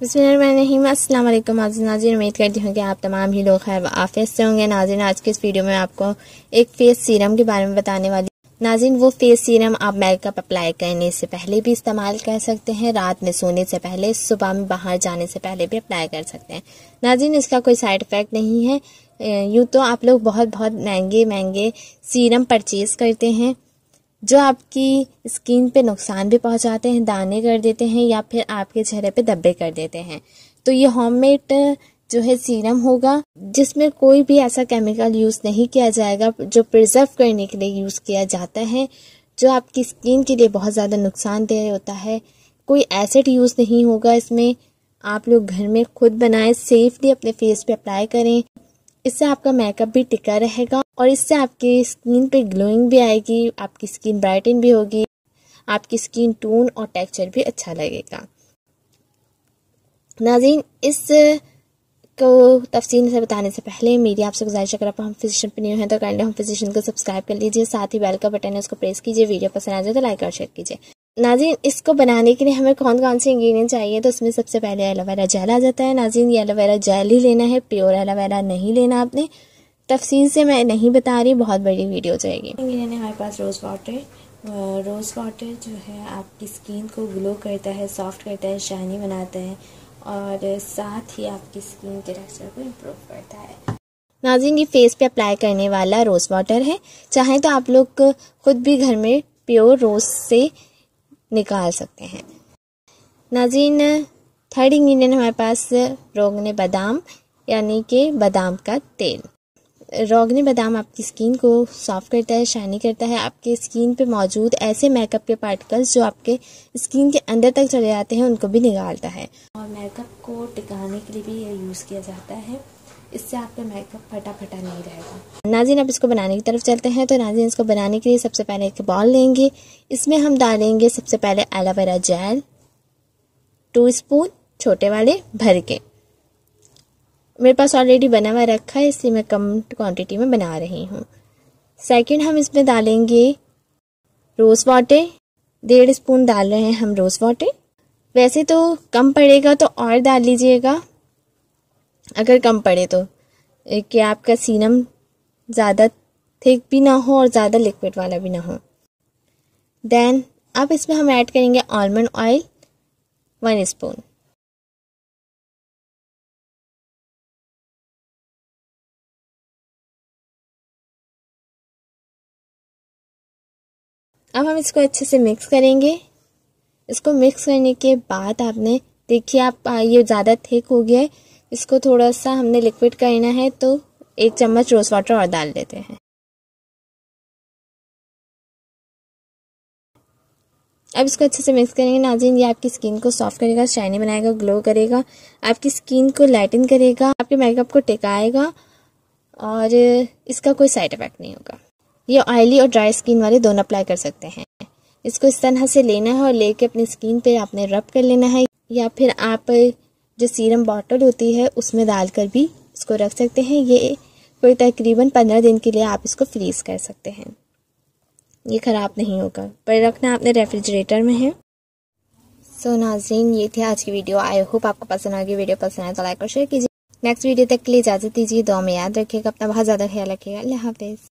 अस्सलाम वालेकुम नाजिन उम्मीद करती हूँ कि आप तमाम ही लोग खैर आफियत से होंगे। नाजिन, आज के इस वीडियो में आपको एक फेस सीरम के बारे में बताने वाली नाजिन, वो फेस सीरम आप मेकअप अप्लाई करने से पहले भी इस्तेमाल कर सकते हैं, रात में सोने से पहले, सुबह में बाहर जाने से पहले भी अप्लाई कर सकते हैं। नाजिन, इसका कोई साइड इफ़ेक्ट नहीं है। यूँ तो आप लोग बहुत बहुत महँगे महँगे सीरम परचेज़ करते हैं। जो आपकी स्किन पे नुकसान भी पहुंचाते हैं, दाने कर देते हैं या फिर आपके चेहरे पे धब्बे कर देते हैं। तो ये होममेड जो है सीरम होगा, जिसमें कोई भी ऐसा केमिकल यूज़ नहीं किया जाएगा, जो प्रिजर्व करने के लिए यूज़ किया जाता है, जो आपकी स्किन के लिए बहुत ज़्यादा नुकसानदेह होता है। कोई एसिड यूज़ नहीं होगा इसमें। आप लोग घर में खुद बनाएँ सेफली अपने फेस पे अप्लाई करें। इससे आपका मेकअप भी टिका रहेगा और इससे आपकी स्किन पे ग्लोइंग भी आएगी, आपकी स्किन ब्राइटन भी होगी, आपकी स्किन टोन और टेक्सचर भी अच्छा लगेगा। नाजीन इस, को तफसील से बताने से पहले मेरी आपसे गुजारिश अगर आप हम फिजिशियन पर न्यू हैं तो काइंडली हम फिजिशियन को सब्सक्राइब कर लीजिए, साथ ही बेल का बटन है, उसको प्रेस कीजिए वीडियो पसंद आ जाए तो लाइक और शेयर कीजिए। नाजीन इसको बनाने के लिए हमें कौन कौन से इंग्रेडिएंट चाहिए? तो उसमें सबसे पहले एलोवेरा जेल आ जाता है नाजिन। ये एलोवेरा जेल ही लेना है प्योर एलोवेरा नहीं लेना आपने। तफसील से मैं नहीं बता रही बहुत बड़ी वीडियो जाएगी इंग्रेडिएंट हमारे पास रोज़ वाटर रोज़ वाटर जो है आपकी स्किन को ग्लो करता है सॉफ्ट करता है शाइनी बनाता है। और साथ ही आपकी स्किन के टेक्सचर को इम्प्रूव करता है। नाजिन ये फेस पे अप्लाई करने वाला रोज़ वाटर है। चाहे तो आप लोग खुद भी घर में प्योर रोज़ से निकाल सकते हैं। नाजीन थर्ड इंग्रेडिएंट हमारे पास रोगने बादाम, यानी कि बादाम का तेल। रोगनी बादाम आपकी स्किन को सॉफ्ट करता है, शाइनी करता है। आपके स्किन पे मौजूद ऐसे मेकअप के पार्टिकल्स जो आपके स्किन के अंदर तक चले जाते हैं, उनको भी निकालता है। और मेकअप को टिकाने के लिए भी ये यूज़ किया जाता है। इससे आपका मेकअप फटा फटा नहीं रहेगा। नाजिन, अब इसको बनाने की तरफ़ चलते हैं। तो नाजिन, इसको बनाने के लिए सबसे पहले एक बॉल लेंगे। इसमें हम डालेंगे सबसे पहले एलोवेरा जेल टू स्पून छोटे वाले भर के। मेरे पास ऑलरेडी बना हुआ रखा है, इसलिए मैं कम क्वांटिटी में बना रही हूँ। सेकंड हम इसमें डालेंगे रोज़ वाटर डेढ़ स्पून डाल रहे हैं हम रोज़ वाटर वैसे तो कम पड़ेगा तो और डाल लीजिएगा। अगर कम पड़े तो। कि आपका सीनम ज़्यादा थिक भी ना हो और ज़्यादा लिक्विड वाला भी ना हो। देन अब इसमें हम ऐड करेंगे आलमंड ऑयल वन स्पून अब हम इसको अच्छे से मिक्स करेंगे। इसको मिक्स करने के बाद आपने देखिए आप ये ज़्यादा थिक हो गया है। इसको थोड़ा सा हमने लिक्विड करना है तो एक चम्मच रोज़ वाटर और डाल देते हैं। अब इसको अच्छे से मिक्स करेंगे। नाजिन ये आपकी स्किन को सॉफ्ट करेगा शाइनी बनाएगा ग्लो करेगा, आपकी स्किन को लाइटन करेगा, आपके मेकअप को टिकाएगा और इसका कोई साइड इफ़ेक्ट नहीं होगा। ये ऑयली और ड्राई स्किन वाले दोनों अप्लाई कर सकते हैं। इसको इस तरह से लेना है और लेके अपनी स्किन पे आपने रब कर लेना है। या फिर आप जो सीरम बॉटल होती है, उसमें डालकर भी इसको रख सकते हैं। ये कोई तकरीबन पंद्रह दिन के लिए आप इसको फ्रीज़ कर सकते हैं। ये ख़राब नहीं होगा। पर रखना आपने रेफ्रिजरेटर में है। सो नाजीन ये थी आज की वीडियो आई होप आपको पसंद आ गई वीडियो पसंद आए तो लाइक और शेयर कीजिए। नेक्स्ट वीडियो तक के लिए इजाज़त दीजिए। दो में याद रखिएगा। अपना बहुत ज़्यादा ख्याल रखिएगा। अल्लाह हाफिज़।